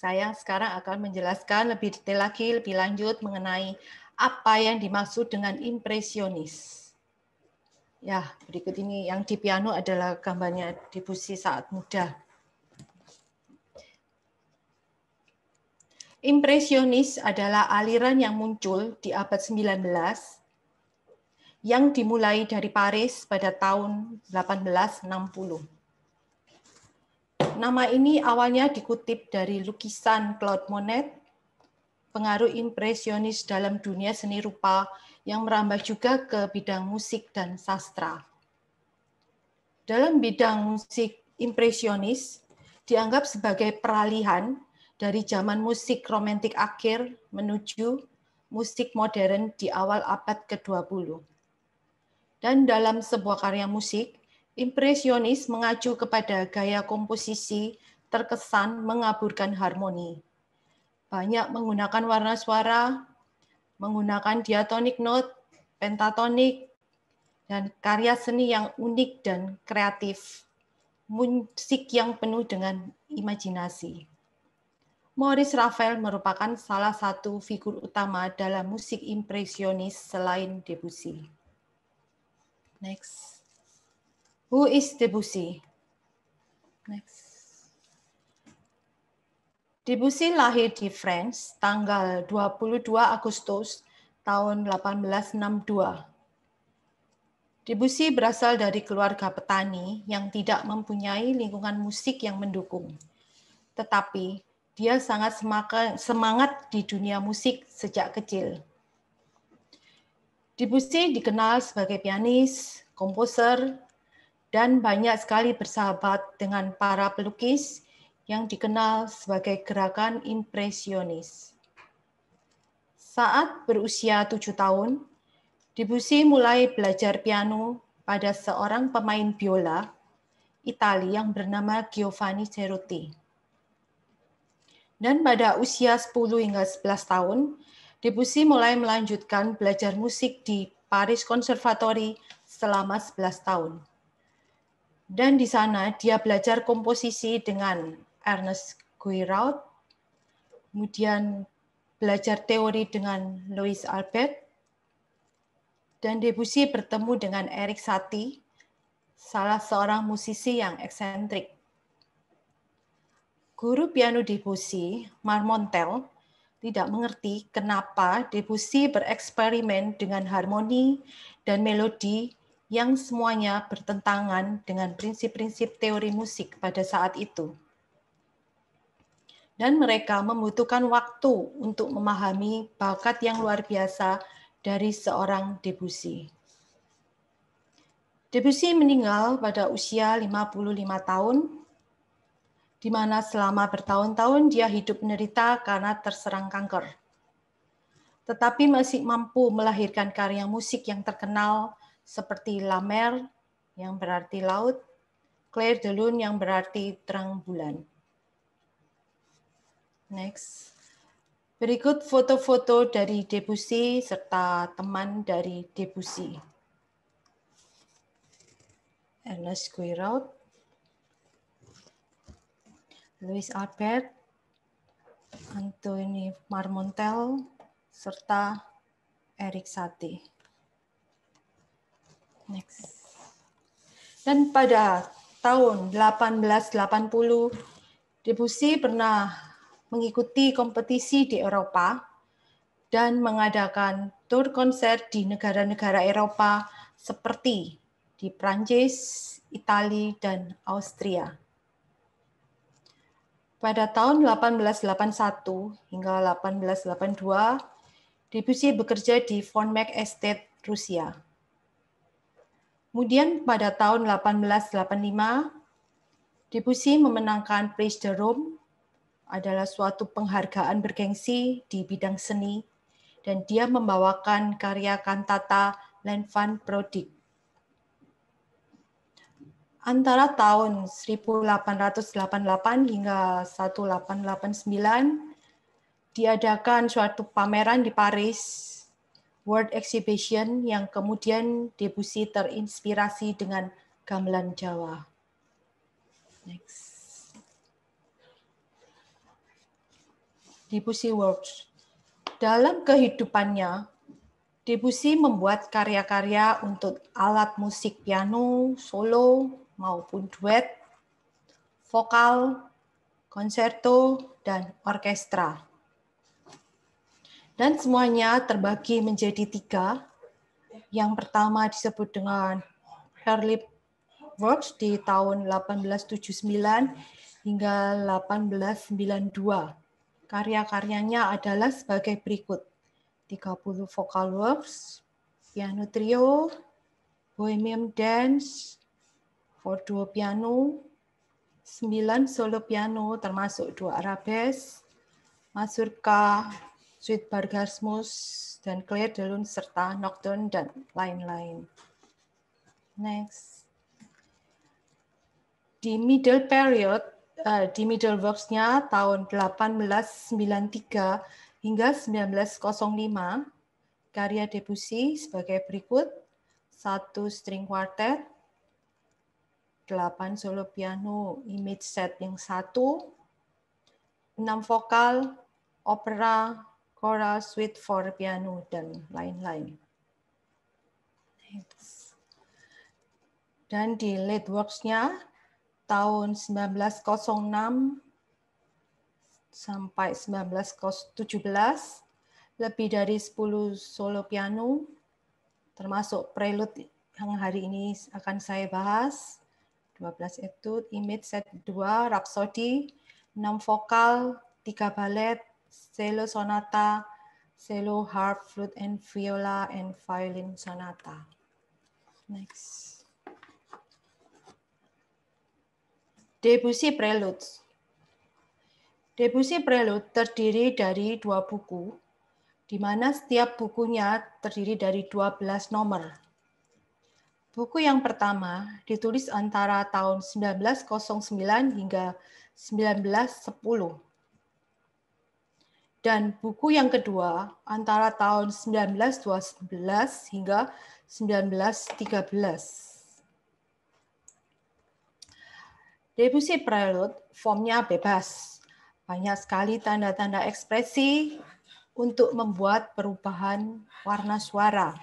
Saya sekarang akan menjelaskan lebih detail lagi, lebih lanjut mengenai apa yang dimaksud dengan impresionis. Ya, berikut ini yang di piano adalah gambarnya Debussy saat muda. Impresionis adalah aliran yang muncul di abad 19 yang dimulai dari Paris pada tahun 1860. Nama ini awalnya dikutip dari lukisan Claude Monet, pengaruh impresionis dalam dunia seni rupa yang merambah juga ke bidang musik dan sastra. Dalam bidang musik impresionis dianggap sebagai peralihan dari zaman musik romantik akhir menuju musik modern di awal abad ke-20. Dan dalam sebuah karya musik, impresionis mengacu kepada gaya komposisi terkesan mengaburkan harmoni. Banyak menggunakan warna suara, menggunakan diatonic note, pentatonik, dan karya seni yang unik dan kreatif. Musik yang penuh dengan imajinasi. Maurice Ravel merupakan salah satu figur utama dalam musik impresionis selain Debussy. Next. Who is Debussy? Next. Debussy lahir di France tanggal 22 Agustus tahun 1862. Debussy berasal dari keluarga petani yang tidak mempunyai lingkungan musik yang mendukung. Tetapi dia sangat semangat di dunia musik sejak kecil. Debussy dikenal sebagai pianis, komposer, dan banyak sekali bersahabat dengan para pelukis yang dikenal sebagai gerakan impresionis. Saat berusia tujuh tahun, Debussy mulai belajar piano pada seorang pemain biola Italia yang bernama Giovanni Ceruti. Dan pada usia 10 hingga 11 tahun, Debussy mulai melanjutkan belajar musik di Paris Conservatory selama 11 tahun. Dan di sana dia belajar komposisi dengan Ernest Guiraud, kemudian belajar teori dengan Louis Albert, dan Debussy bertemu dengan Erik Satie, salah seorang musisi yang eksentrik. Guru piano Debussy, Marmontel, tidak mengerti kenapa Debussy bereksperimen dengan harmoni dan melodi yang semuanya bertentangan dengan prinsip-prinsip teori musik pada saat itu. Dan mereka membutuhkan waktu untuk memahami bakat yang luar biasa dari seorang Debussy. Debussy meninggal pada usia 55 tahun di mana selama bertahun-tahun dia hidup menderita karena terserang kanker. Tetapi masih mampu melahirkan karya musik yang terkenal seperti La Mer yang berarti laut, Claire de Lune yang berarti terang bulan. Next. Berikut foto-foto dari Debussy serta teman dari Debussy. Ernest Guiraud, Louis Albert, Anthony Marmontel, serta Eric Satie. Next. Dan pada tahun 1880, Debussy pernah mengikuti kompetisi di Eropa dan mengadakan tur konser di negara-negara Eropa seperti di Prancis, Italia, dan Austria. Pada tahun 1881 hingga 1882, Debussy bekerja di Von Meck Estate, Rusia. Kemudian pada tahun 1885, Debussy memenangkan Prix de Rome, adalah suatu penghargaan bergengsi di bidang seni, dan dia membawakan karya kantata L'Enfant Prodigue antara tahun 1888 hingga 1889 diadakan suatu pameran di Paris World Exhibition yang kemudian Debussy terinspirasi dengan gamelan Jawa. Next. Debussy Works. Dalam kehidupannya, Debussy membuat karya-karya untuk alat musik piano, solo, maupun duet, vokal, konserto, dan orkestra. Dan semuanya terbagi menjadi tiga. Yang pertama disebut dengan Herlip Works di tahun 1879 hingga 1892. Karya-karyanya adalah sebagai berikut. 30 vocal works, piano trio, bohemian dance, for duo piano, 9 solo piano termasuk dua arabes, mazurka, suite Bargasmus, dan Claire de Lune, serta Nocturne, dan lain-lain. Next. Di middle period, uh, di middle works-nya tahun 1893 hingga 1905, karya Debussy sebagai berikut, satu string quartet, delapan solo piano, image set yang satu, enam vokal, opera, choral, suite for piano, dan lain-lain. Dan di late works-nya tahun 1906 sampai 1917 lebih dari 10 solo piano termasuk prelude yang hari ini akan saya bahas 12 etude, image set 2, rhapsody, 6 vokal, 3 ballet, cello sonata, cello, harp, flute and viola, and violin sonata. Next. Debussy Preludes. Debussy Prelude terdiri dari dua buku, di mana setiap bukunya terdiri dari 12 nomor. Buku yang pertama ditulis antara tahun 1909 hingga 1910. Dan buku yang kedua antara tahun 1912 hingga 1913. Debussy Prelude formnya bebas. Banyak sekali tanda-tanda ekspresi untuk membuat perubahan warna suara.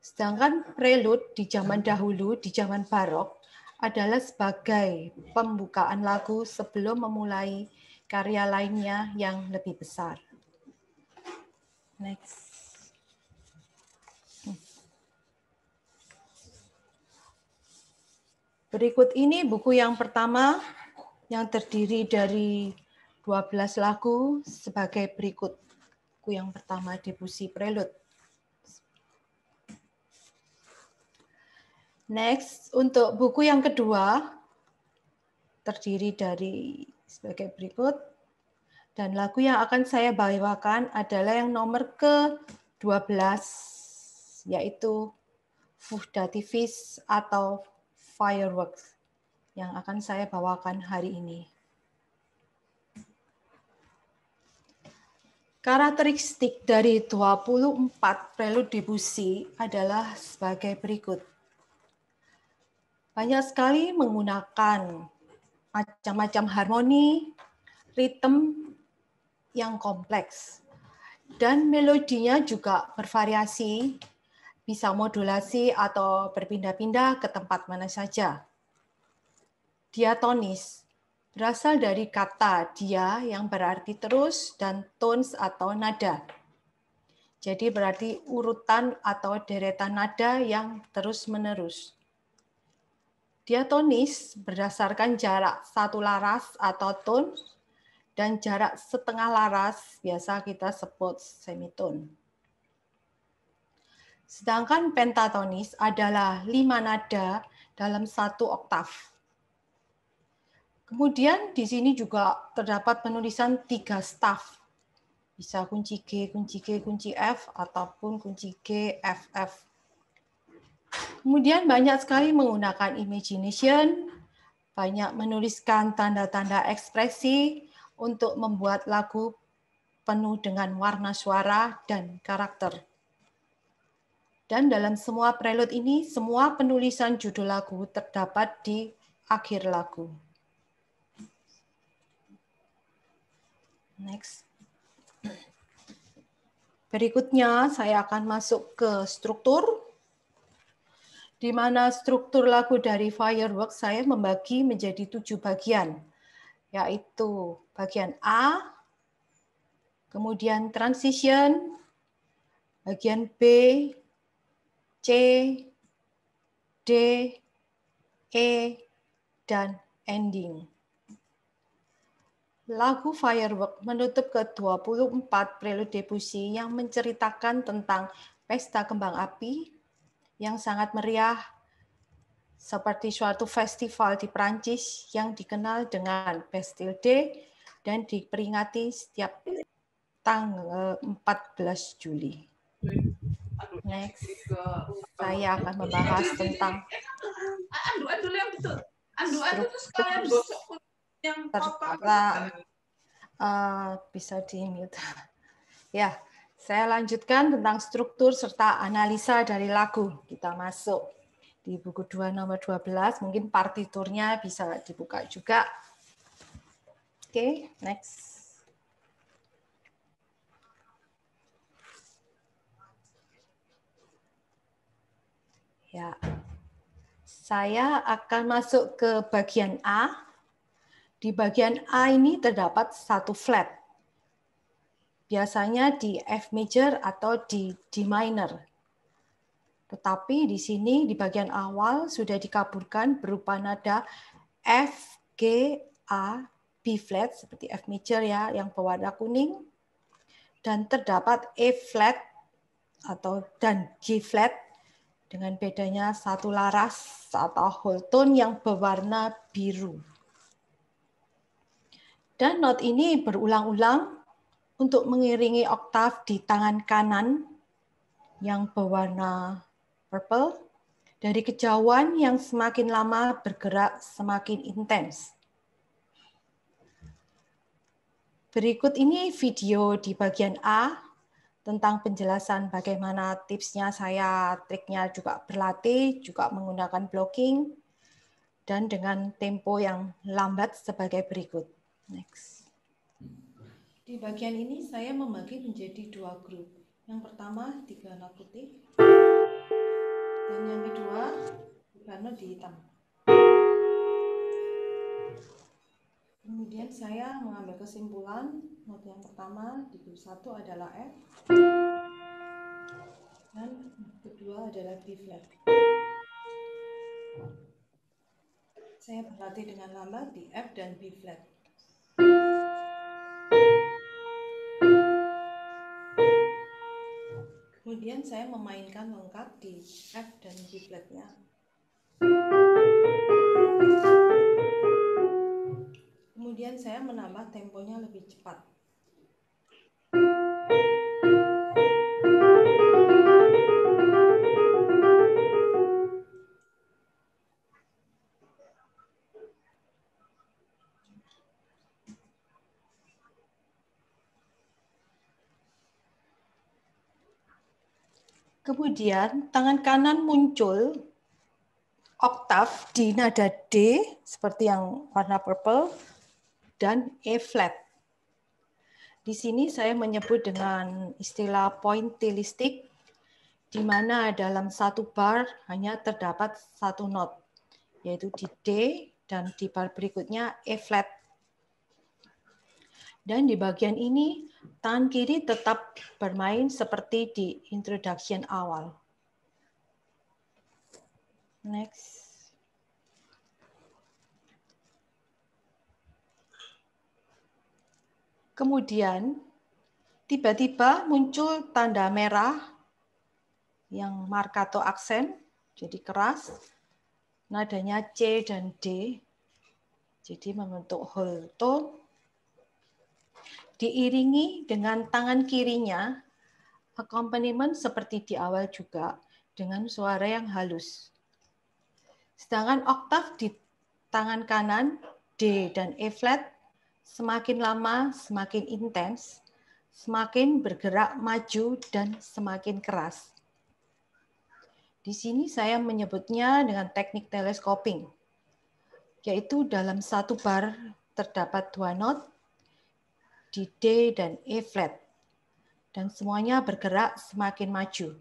Sedangkan prelude di zaman dahulu, di zaman barok, adalah sebagai pembukaan lagu sebelum memulai karya lainnya yang lebih besar. Next. Berikut ini buku yang pertama yang terdiri dari 12 lagu sebagai berikut. Buku yang pertama Debussy Prelude. Next, untuk buku yang kedua terdiri dari sebagai berikut. Dan lagu yang akan saya bawakan adalah yang nomor ke-12 yaitu Fuhdativis atau fireworks yang akan saya bawakan hari ini. Karakteristik dari 24 prelude Debussy adalah sebagai berikut. Banyak sekali menggunakan macam-macam harmoni, ritme yang kompleks. Dan melodinya juga bervariasi bisa modulasi atau berpindah-pindah ke tempat mana saja. Diatonis berasal dari kata dia yang berarti terus dan tones atau nada. Jadi berarti urutan atau deretan nada yang terus-menerus. Diatonis berdasarkan jarak satu laras atau tone dan jarak setengah laras biasa kita sebut semitone. Sedangkan pentatonis adalah lima nada dalam satu oktav. Kemudian di sini juga terdapat penulisan tiga staff. Bisa kunci G, kunci G, kunci F, ataupun kunci G, F, F. Kemudian banyak sekali menggunakan imagination, banyak menuliskan tanda-tanda ekspresi untuk membuat lagu penuh dengan warna suara dan karakter. Dan dalam semua prelude ini, semua penulisan judul lagu terdapat di akhir lagu. Next. Berikutnya saya akan masuk ke struktur di mana struktur lagu dari Fireworks saya membagi menjadi tujuh bagian, yaitu bagian A, kemudian transition, bagian B, C, D, E, dan ending. Lagu Firework menutup ke-24 prelude Debussy yang menceritakan tentang pesta kembang api yang sangat meriah seperti suatu festival di Prancis yang dikenal dengan Bastille Day dan diperingati setiap tanggal 14 Juli. Next, saya akan membahas tentang serta uh, bisa di mute. ya, saya lanjutkan tentang struktur serta analisa dari lagu. Kita masuk di buku 2 nomor 12, mungkin partiturnya bisa dibuka juga. Oke, okay, next. Ya. Saya akan masuk ke bagian A. Di bagian A ini terdapat satu flat biasanya di F major atau di D minor. Tetapi di sini di bagian awal sudah dikaburkan berupa nada F, G, A, B flat seperti F major ya yang berwarna kuning dan terdapat E flat atau dan G flat dengan bedanya satu laras atau whole tone yang berwarna biru. Dan not ini berulang-ulang untuk mengiringi oktav di tangan kanan yang berwarna purple dari kejauhan yang semakin lama bergerak semakin intens. Berikut ini video di bagian A tentang penjelasan bagaimana tipsnya saya, triknya juga berlatih, juga menggunakan blocking, dan dengan tempo yang lambat sebagai berikut. Next. Di bagian ini saya membagi menjadi dua grup. Yang pertama tiga not putih dan yang kedua not di hitam. Kemudian saya mengambil kesimpulan not yang pertama di grup satu adalah F dan kedua adalah B flat. Saya berlatih dengan lambat di F dan B flat. Kemudian saya memainkan lengkap di F dan G flatnya. Kemudian saya menambah temponya lebih cepat. Kemudian tangan kanan muncul oktav di nada D seperti yang warna purple dan E flat. Di sini saya menyebut dengan istilah pointillistic di mana dalam satu bar hanya terdapat satu not yaitu di D dan di bar berikutnya E flat. Dan di bagian ini tangan kiri tetap bermain seperti di introduction awal. Next. Kemudian tiba-tiba muncul tanda merah yang markato aksen, jadi keras. Nadanya C dan D, jadi membentuk whole tone diiringi dengan tangan kirinya accompaniment seperti di awal juga dengan suara yang halus. Sedangkan oktav di tangan kanan D dan E flat semakin lama semakin intens, semakin bergerak maju dan semakin keras. Di sini saya menyebutnya dengan teknik telescoping, yaitu dalam satu bar terdapat dua not di D dan E flat dan semuanya bergerak semakin maju.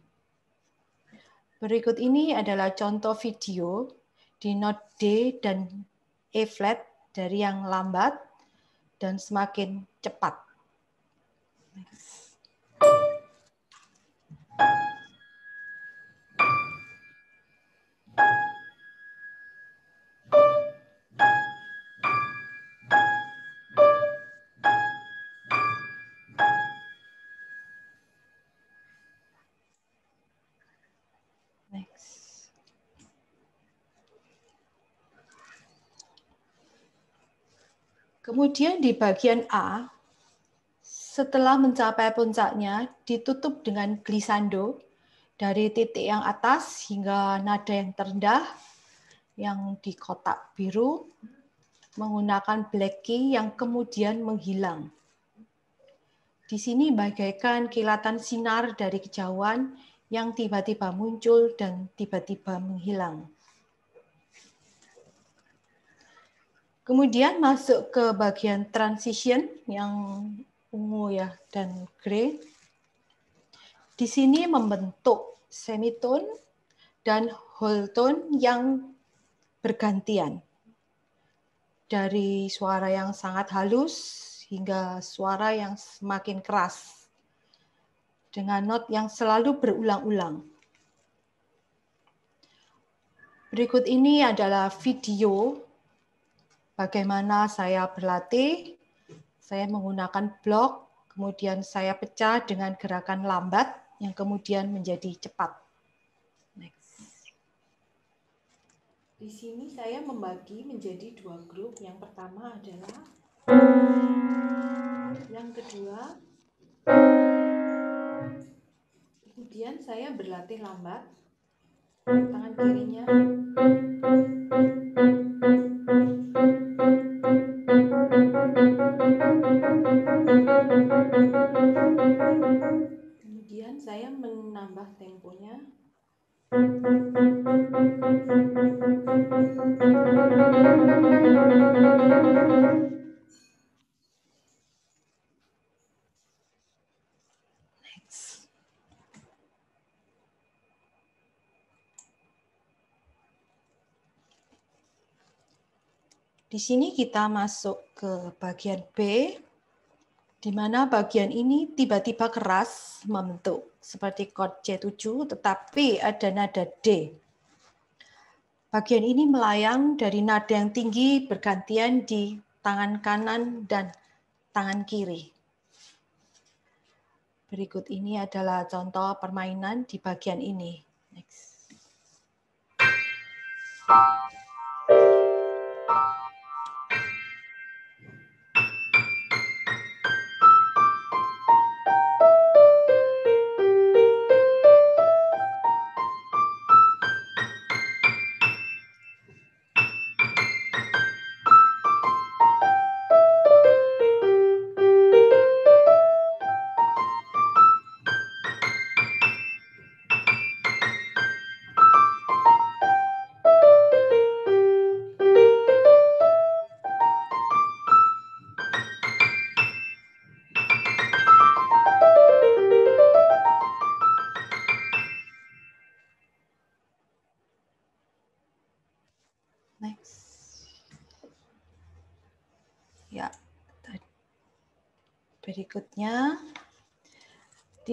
Berikut ini adalah contoh video di not D dan E flat dari yang lambat dan semakin cepat. Next. Kemudian di bagian A, setelah mencapai puncaknya, ditutup dengan glissando dari titik yang atas hingga nada yang terendah yang di kotak biru menggunakan black key yang kemudian menghilang. Di sini bagaikan kilatan sinar dari kejauhan yang tiba-tiba muncul dan tiba-tiba menghilang. Kemudian masuk ke bagian transition yang ungu ya dan grey. Di sini membentuk semitone dan whole tone yang bergantian. Dari suara yang sangat halus hingga suara yang semakin keras. Dengan not yang selalu berulang-ulang. Berikut ini adalah video bagaimana saya berlatih. Saya menggunakan blok, kemudian saya pecah dengan gerakan lambat yang kemudian menjadi cepat. Di sini saya membagi menjadi dua grup. Yang pertama adalah yang kedua kemudian saya berlatih lambat tangan kirinya Kemudian saya menambah temponya. Di sini kita masuk ke bagian B, di mana bagian ini tiba-tiba keras membentuk seperti chord C7, tetapi ada nada D. Bagian ini melayang dari nada yang tinggi bergantian di tangan kanan dan tangan kiri. Berikut ini adalah contoh permainan di bagian ini. Next.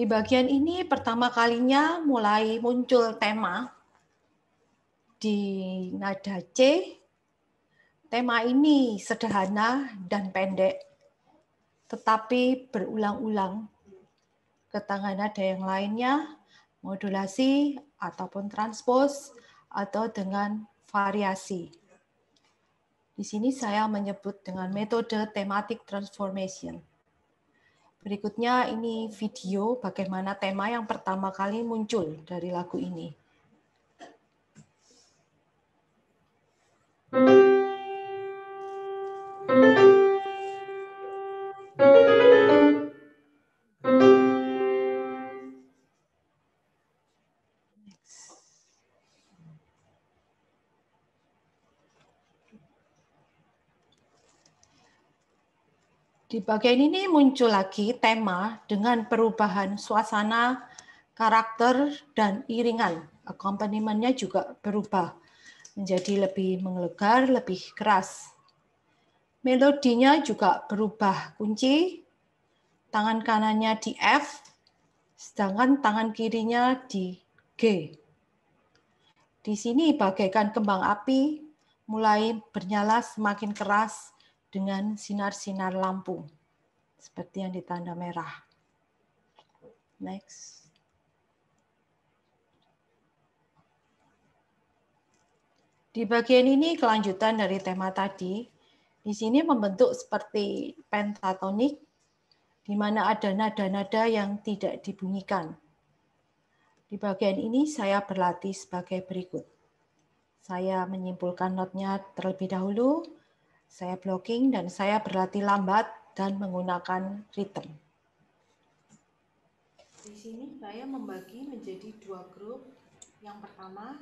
Di bagian ini pertama kalinya mulai muncul tema di nada C. Tema ini sederhana dan pendek, tetapi berulang-ulang ke tangan nada yang lainnya, modulasi ataupun transpose atau dengan variasi. Di sini saya menyebut dengan metode thematic transformation. Berikutnya ini video bagaimana tema yang pertama kali muncul dari lagu ini. Thank you. Di bagian ini muncul lagi tema dengan perubahan suasana, karakter, dan iringan. Akompanimennya juga berubah menjadi lebih mengelegar, lebih keras. Melodinya juga berubah kunci, tangan kanannya di F, sedangkan tangan kirinya di G. Di sini bagaikan kembang api mulai bernyala semakin keras dengan sinar-sinar lampu seperti yang ditanda merah. Next. Di bagian ini kelanjutan dari tema tadi. Di sini membentuk seperti pentatonik, di mana ada nada-nada yang tidak dibunyikan. Di bagian ini saya berlatih sebagai berikut. Saya menyimpulkan notnya terlebih dahulu, saya blocking dan saya berlatih lambat dan menggunakan rhythm. Di sini saya membagi menjadi dua grup. Yang pertama,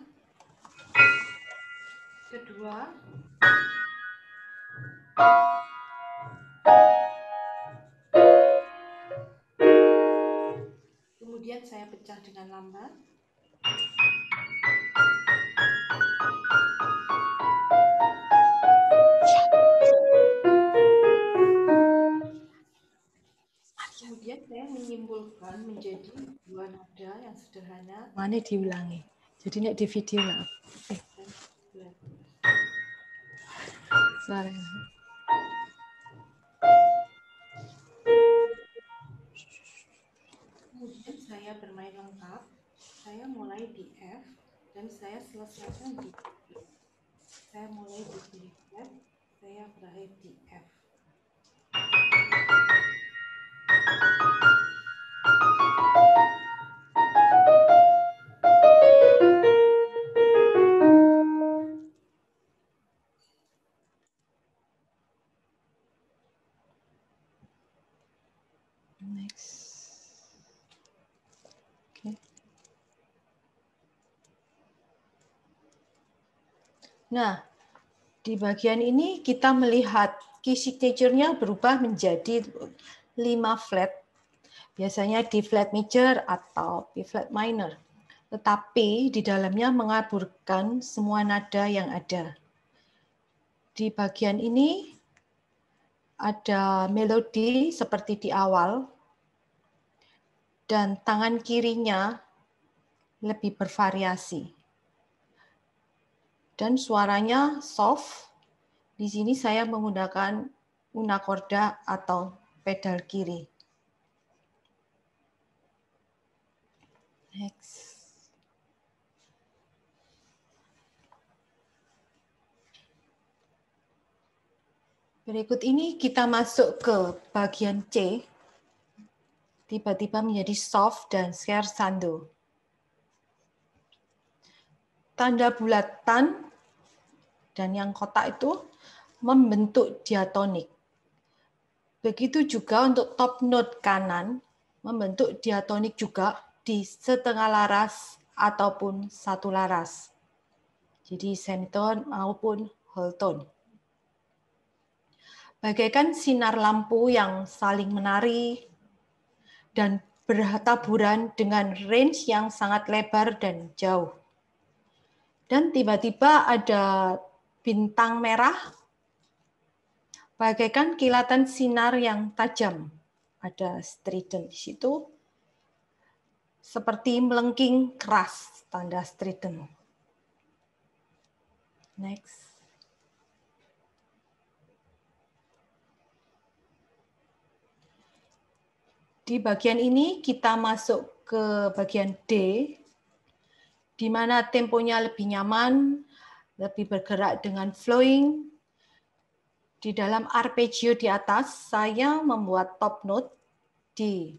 kedua, kemudian saya pecah dengan lambat. Menyimpulkan menjadi dua nada yang sederhana. Mana diulangi? Jadi nek di video lah. Eh. Sorry. Kemudian saya bermain lengkap. Saya mulai di F dan saya selesaikan di G. Saya mulai di F, saya berakhir di F. Nah, di bagian ini kita melihat key signature-nya berubah menjadi 5 flat. Biasanya di flat major atau B flat minor. Tetapi di dalamnya mengaburkan semua nada yang ada. Di bagian ini ada melodi seperti di awal dan tangan kirinya lebih bervariasi dan suaranya soft. Di sini saya menggunakan una korda atau pedal kiri. Next. Berikut ini kita masuk ke bagian C. Tiba-tiba menjadi soft dan scherzando. Tanda bulatan dan yang kotak itu membentuk diatonik. Begitu juga untuk top note kanan membentuk diatonik juga di setengah laras ataupun satu laras. Jadi semitone maupun whole tone. Bagaikan sinar lampu yang saling menari dan bertaburan dengan range yang sangat lebar dan jauh. Dan tiba-tiba ada bintang merah bagaikan kilatan sinar yang tajam. Ada strident di situ. Seperti melengking keras tanda strident. Next. Di bagian ini kita masuk ke bagian D, di mana temponya lebih nyaman, lebih bergerak dengan flowing. Di dalam arpeggio di atas, saya membuat top note D.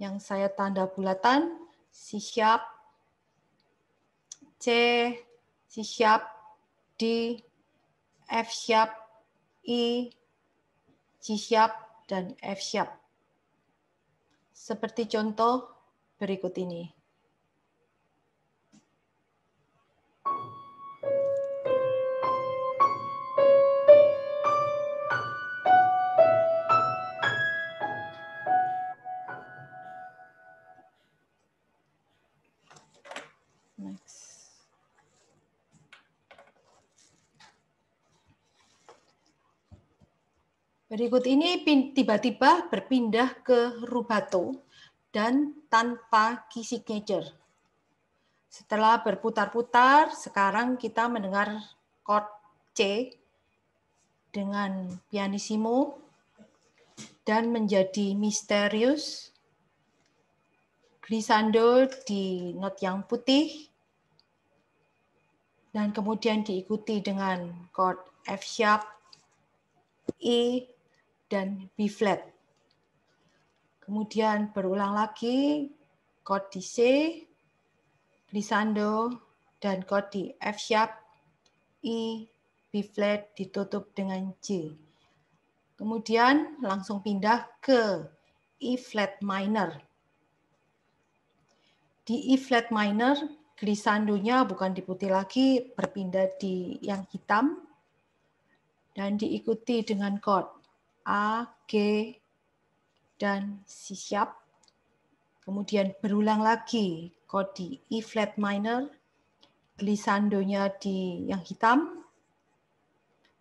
Yang saya tanda bulatan, C sharp, C, C sharp, D, F sharp, E, G sharp, dan F sharp. Seperti contoh berikut ini. Berikut ini tiba-tiba berpindah ke rubato dan tanpa key signature. Setelah berputar-putar, sekarang kita mendengar chord C dengan pianissimo dan menjadi misterius. Glissando di not yang putih dan kemudian diikuti dengan chord F sharp, E, dan B flat. Kemudian berulang lagi chord di C, glissando, dan chord di F sharp, E, B flat ditutup dengan J. Kemudian langsung pindah ke E flat minor. Di E flat minor, glissandonya bukan di putih lagi, berpindah di yang hitam, dan diikuti dengan chord A, G, dan C sharp. Kemudian berulang lagi chord di E flat minor, glissandonya di yang hitam,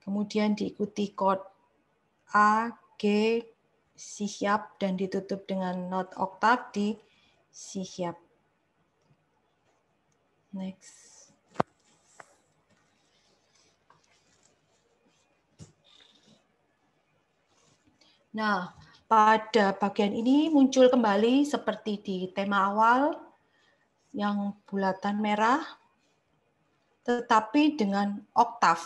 kemudian diikuti chord A, G, C sharp dan ditutup dengan not oktav di C sharp. Next. Nah, pada bagian ini muncul kembali seperti di tema awal yang bulatan merah, tetapi dengan oktav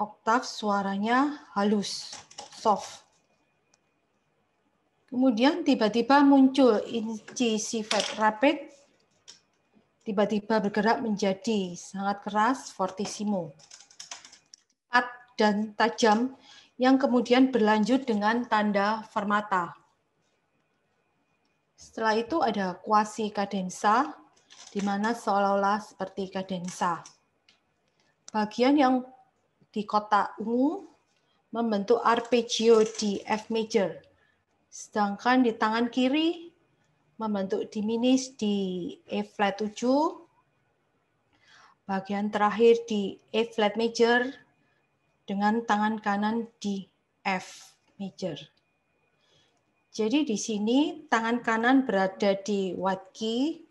oktav suaranya halus, soft. Kemudian tiba-tiba muncul incisive rapid, tiba-tiba bergerak menjadi sangat keras, fortissimo. Cepat dan tajam yang kemudian berlanjut dengan tanda fermata. Setelah itu ada quasi kadensa, di mana seolah-olah seperti kadensa. Bagian yang di kotak ungu membentuk arpeggio di F major. Sedangkan di tangan kiri membentuk diminis di E flat 7. Bagian terakhir di E flat major dengan tangan kanan di F major. Jadi di sini tangan kanan berada di white key,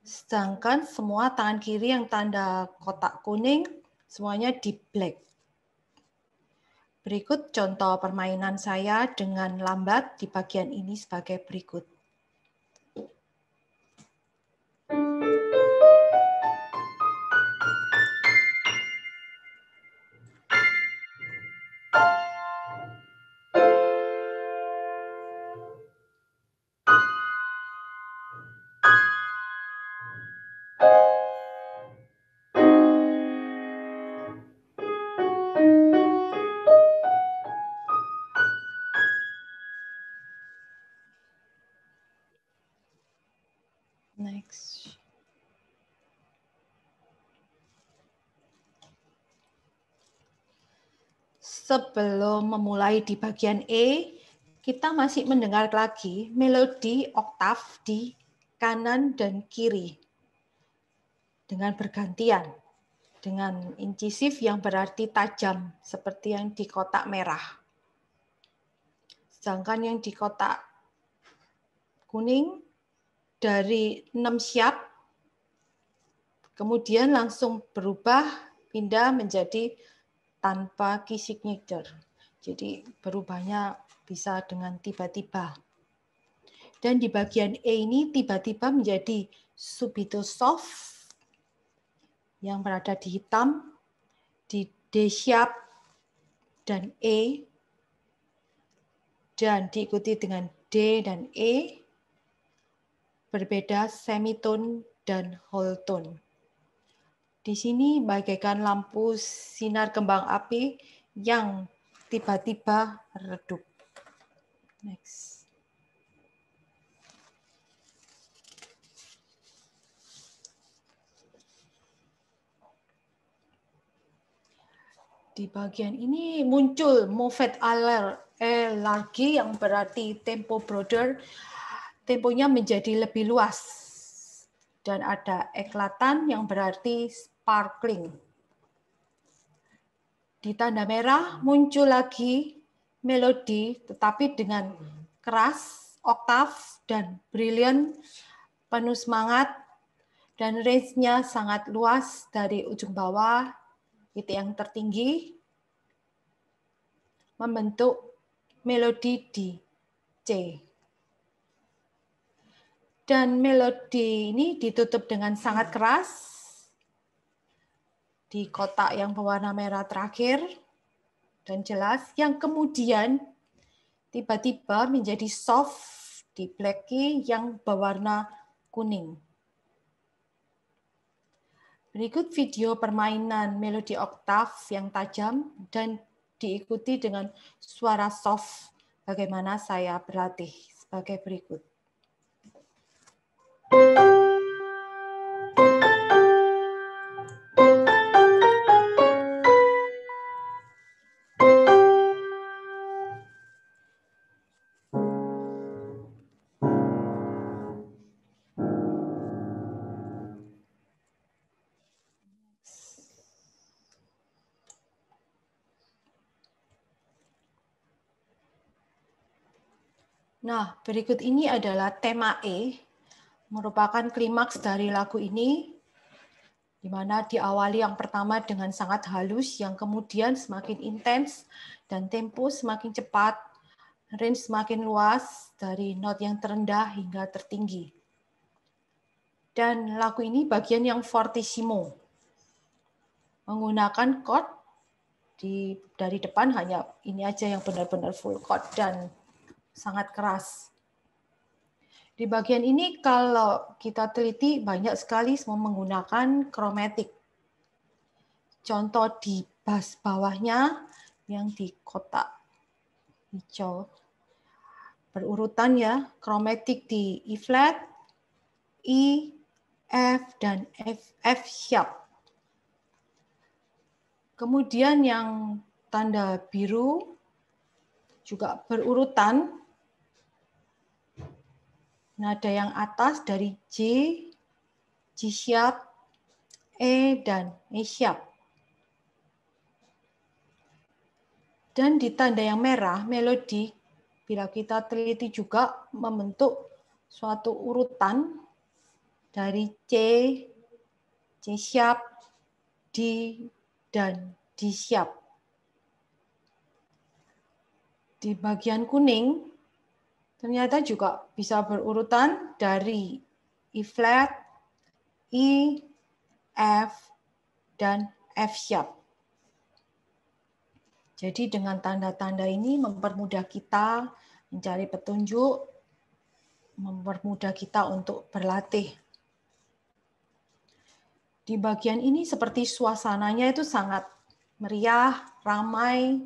sedangkan semua tangan kiri yang tanda kotak kuning semuanya di black. Berikut contoh permainan saya dengan lambat di bagian ini sebagai berikut. Sebelum memulai di bagian E, kita masih mendengar lagi melodi oktav di kanan dan kiri dengan bergantian dengan incisif yang berarti tajam seperti yang di kotak merah. Sedangkan yang di kotak kuning dari 6 siap kemudian langsung berubah pindah menjadi tanpa key signature. Jadi berubahnya bisa dengan tiba-tiba. Dan di bagian E ini tiba-tiba menjadi subito soft yang berada di hitam, di D sharp dan E, dan diikuti dengan D dan E, berbeda semitone dan whole tone. Di sini bagaikan lampu sinar kembang api yang tiba-tiba redup. Next. Di bagian ini muncul Moffat lagi yang berarti tempo broader, temponya menjadi lebih luas dan ada eklatan yang berarti sparkling. Di tanda merah muncul lagi melodi tetapi dengan keras, oktav, dan brilliant, penuh semangat, dan range-nya sangat luas dari ujung bawah, titik yang tertinggi, membentuk melodi di C. Dan melodi ini ditutup dengan sangat keras di kotak yang berwarna merah terakhir dan jelas yang kemudian tiba-tiba menjadi soft di black yang berwarna kuning. Berikut video permainan melodi oktav yang tajam dan diikuti dengan suara soft bagaimana saya berlatih sebagai berikut. Nah, berikut ini adalah tema E merupakan klimaks dari lagu ini, di mana diawali yang pertama dengan sangat halus, yang kemudian semakin intens, dan tempo semakin cepat, range semakin luas dari not yang terendah hingga tertinggi. Dan lagu ini bagian yang fortissimo, menggunakan chord di dari depan hanya ini aja yang benar-benar full chord dan sangat keras. Di bagian ini kalau kita teliti banyak sekali semua menggunakan kromatik. Contoh di bas bawahnya yang di kotak hijau. Berurutan ya, kromatik di E flat, E, F, dan F, F sharp. Kemudian yang tanda biru juga berurutan nada yang atas dari J, G sharp, E, dan E sharp. Dan di tanda yang merah, melodi, bila kita teliti juga membentuk suatu urutan dari C, C sharp, D, dan D sharp. Di bagian kuning, ternyata juga bisa berurutan dari E flat, E, F, dan F sharp. Jadi dengan tanda-tanda ini mempermudah kita mencari petunjuk, mempermudah kita untuk berlatih. Di bagian ini seperti suasananya itu sangat meriah, ramai,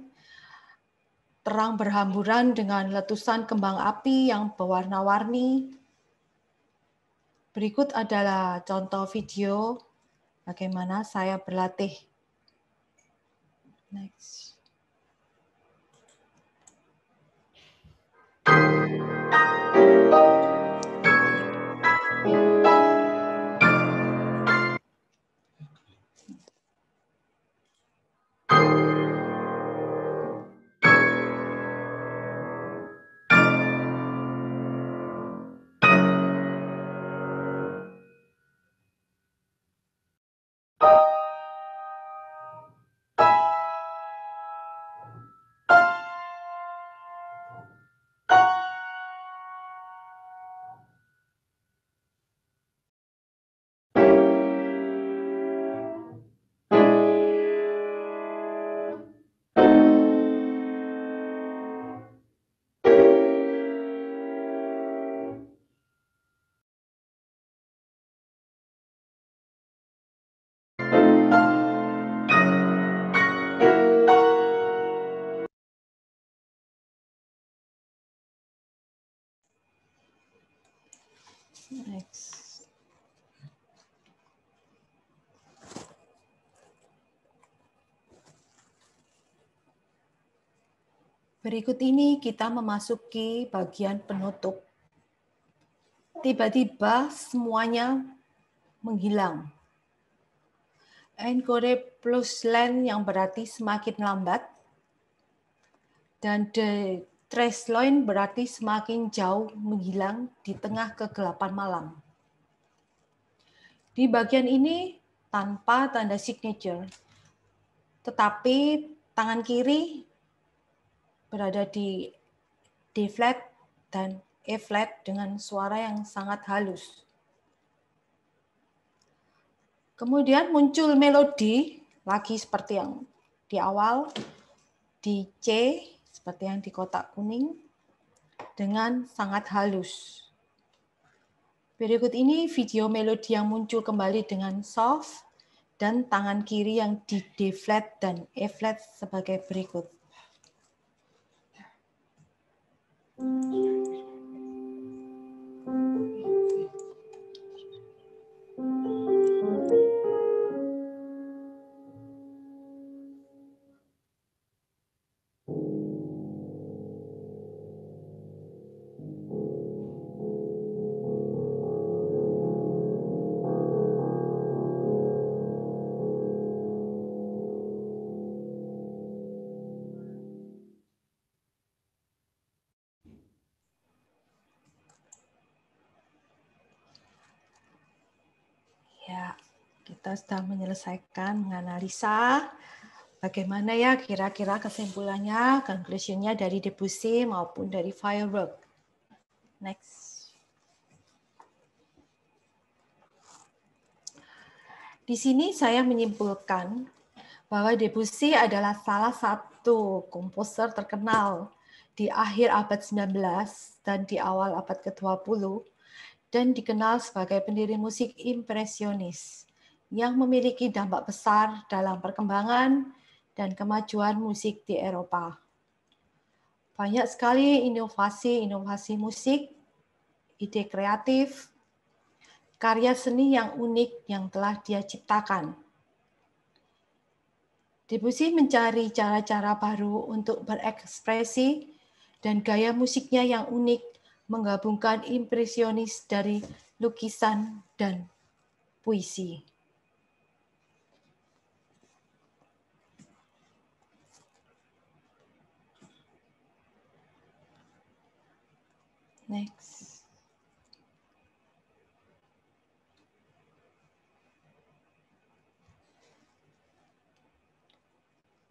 terang berhamburan dengan letusan kembang api yang berwarna-warni. Berikut adalah contoh video bagaimana saya berlatih. Next. Next. Berikut ini kita memasuki bagian penutup. Tiba-tiba semuanya menghilang. Encore plus lent yang berarti semakin lambat. Dan Tresloin berarti semakin jauh menghilang di tengah kegelapan malam. Di bagian ini tanpa tanda signature, tetapi tangan kiri berada di D flat dan E flat dengan suara yang sangat halus. Kemudian muncul melodi lagi seperti yang di awal di C seperti yang di kotak kuning dengan sangat halus. Berikut ini video melodi yang muncul kembali dengan soft dan tangan kiri yang di D flat dan E flat sebagai berikut. Kita menyelesaikan menganalisa bagaimana ya kira-kira kesimpulannya, conclusionnya dari Debussy maupun dari Firework. Next. Di sini saya menyimpulkan bahwa Debussy adalah salah satu komposer terkenal di akhir abad 19 dan di awal abad ke-20 dan dikenal sebagai pendiri musik impresionis yang memiliki dampak besar dalam perkembangan dan kemajuan musik di Eropa. Banyak sekali inovasi-inovasi musik, ide kreatif, karya seni yang unik yang telah dia ciptakan. Debussy mencari cara-cara baru untuk berekspresi dan gaya musiknya yang unik menggabungkan impresionis dari lukisan dan puisi. Next.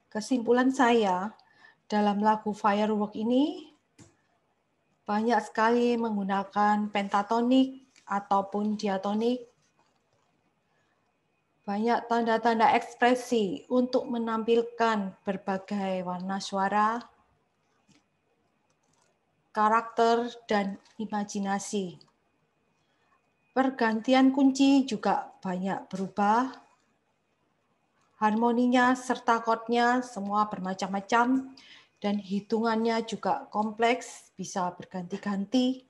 Kesimpulan saya dalam lagu Firework ini banyak sekali menggunakan pentatonik ataupun diatonik. Banyak tanda-tanda ekspresi untuk menampilkan berbagai warna suara, karakter, dan imajinasi. Pergantian kunci juga banyak berubah. Harmoninya serta chordnya semua bermacam-macam dan hitungannya juga kompleks, bisa berganti-ganti.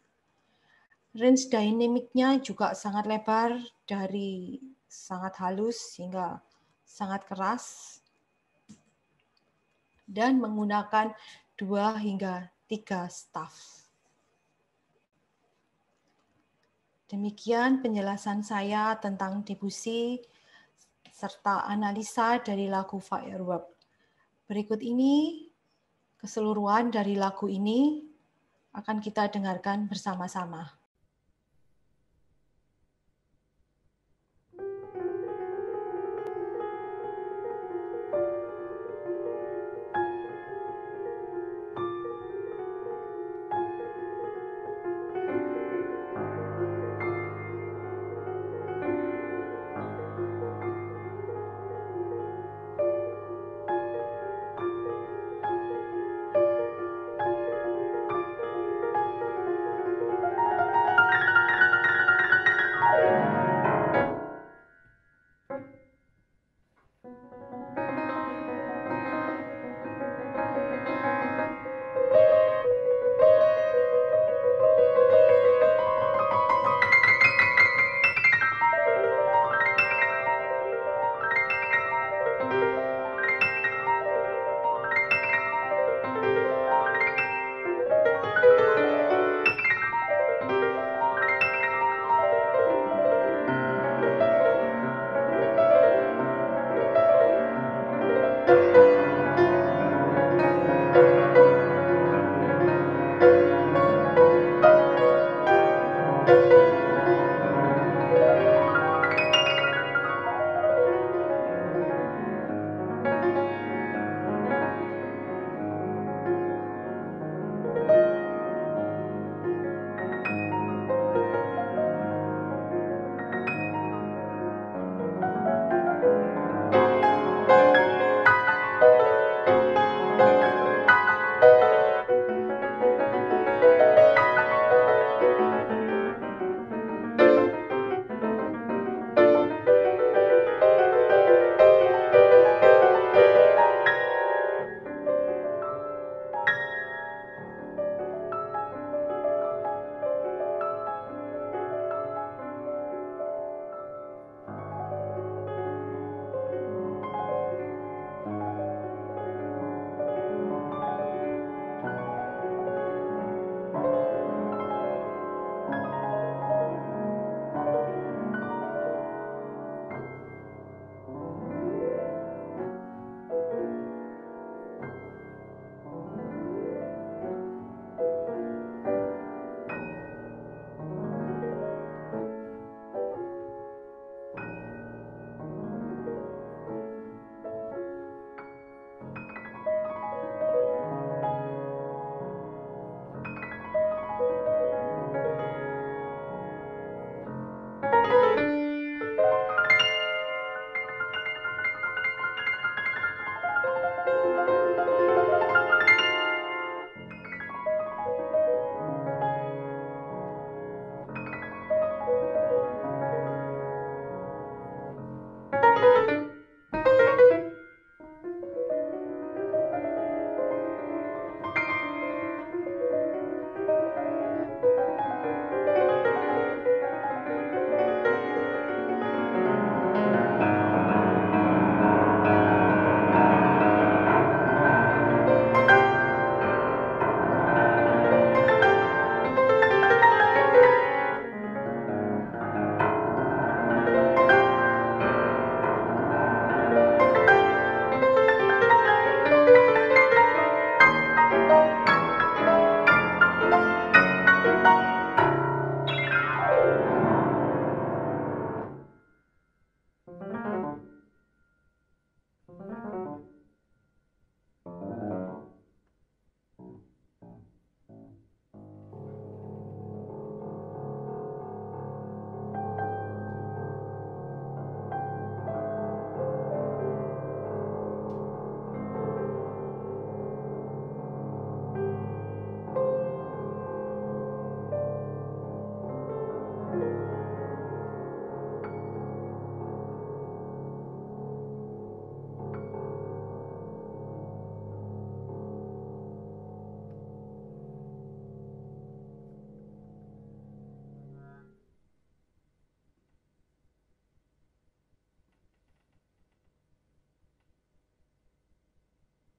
Range dynamicnya juga sangat lebar dari sangat halus hingga sangat keras dan menggunakan dua hingga tiga staf. Demikian penjelasan saya tentang Debussy serta analisa dari lagu Firework. Berikut ini keseluruhan dari lagu ini akan kita dengarkan bersama-sama.